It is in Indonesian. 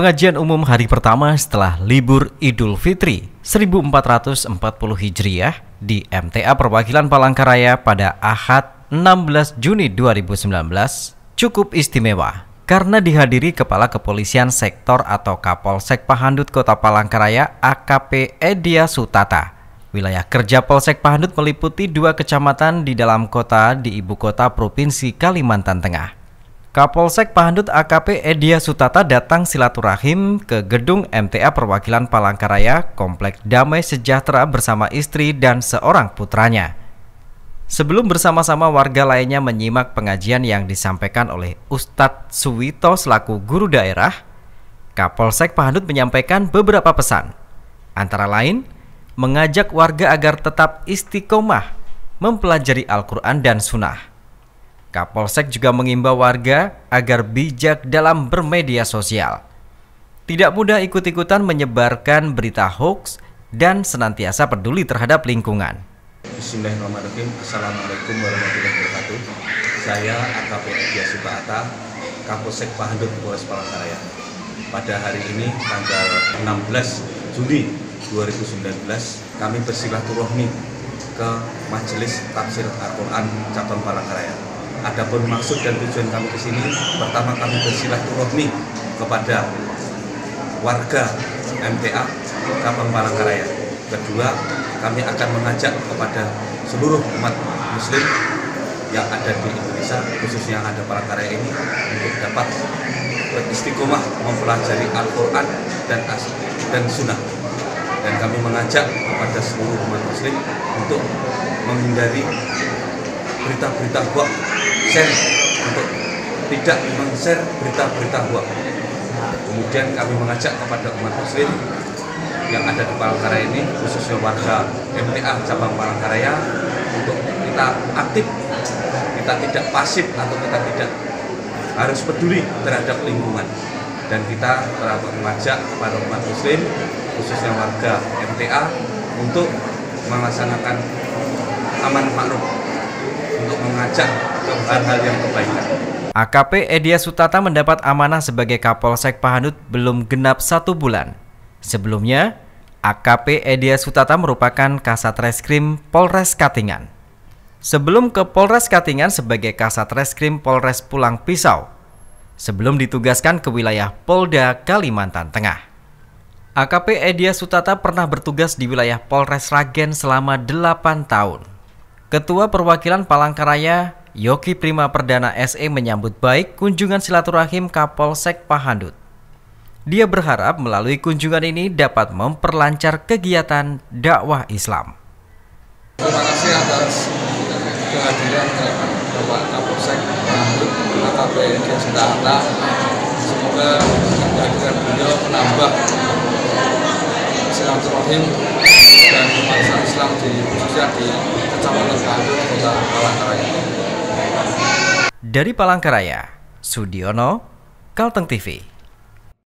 Pengajian umum hari pertama setelah libur Idul Fitri 1440 Hijriah di MTA Perwakilan Palangkaraya pada Ahad 16 Juni 2019 cukup istimewa karena dihadiri Kepala Kepolisian Sektor atau Kapolsek Pahandut Kota Palangkaraya AKP Edia Sutata. Wilayah kerja Polsek Pahandut meliputi dua kecamatan di dalam kota di ibu kota Provinsi Kalimantan Tengah. Kapolsek Pahandut AKP Edia Sutata datang silaturahim ke gedung MTA Perwakilan Palangkaraya Komplek Damai Sejahtera bersama istri dan seorang putranya. Sebelum bersama-sama warga lainnya menyimak pengajian yang disampaikan oleh Ustadz Suwito selaku guru daerah, Kapolsek Pahandut menyampaikan beberapa pesan. Antara lain, mengajak warga agar tetap istiqomah mempelajari Al-Quran dan Sunnah Kapolsek juga mengimbau warga agar bijak dalam bermedia sosial. Tidak mudah ikut-ikutan menyebarkan berita hoax dan senantiasa peduli terhadap lingkungan. Bismillahirrahmanirrahim. Assalamualaikum warahmatullahi wabarakatuh. Saya AKP Edia Sukaata, Kapolsek Pahandut, Polres Palangkaraya. Pada hari ini, tanggal 16 Juni 2019, kami bersilaturahmi ke Majelis Tafsir Al-Quran Cabang Palangkaraya Adapun maksud dan tujuan kami ke sini, pertama kami bersilaturahmi kepada warga MTA Kampung Palangkaraya. Kedua, kami akan mengajak kepada seluruh umat muslim yang ada di Indonesia, khususnya yang ada Palangkaraya ini, untuk dapat beristiqomah mempelajari Al-Quran dan As dan Sunnah. Dan kami mengajak kepada seluruh umat muslim untuk menghindari berita-berita hoax share untuk tidak men-share berita-berita hoax. Kemudian kami mengajak kepada umat muslim yang ada di Palangkaraya ini, khususnya warga MTA cabang Palangkaraya, untuk kita aktif, kita tidak pasif atau kita tidak harus peduli terhadap lingkungan. Dan kita telah mengajak kepada umat muslim, khususnya warga MTA, untuk melaksanakan aman makruh untuk mengajak ke hal-hal yang kebaikan. AKP Edia Sutata mendapat amanah sebagai Kapolsek Pahandut belum genap satu bulan. Sebelumnya, AKP Edia Sutata merupakan Kasat Reskrim Polres Katingan. Sebelum ke Polres Katingan sebagai Kasat Reskrim Polres Pulang Pisau, sebelum ditugaskan ke wilayah Polda Kalimantan Tengah. AKP Edia Sutata pernah bertugas di wilayah Polres Ragen selama 8 tahun. Ketua Perwakilan Palangkaraya Yogi Prima Perdana SE menyambut baik kunjungan silaturahim Kapolsek Pahandut. Dia berharap melalui kunjungan ini dapat memperlancar kegiatan dakwah Islam. Terima kasih atas kehadiran Bapak Kapolsek Pahandut, AKP Diasudahata. Semoga kehadiran beliau menambah silaturahim dan kemanusiaan Islam di khususnya di Kecamatan Pahandut, Kota Palangkaraya. Dari Palangkaraya, Sudiono, Kalteng TV.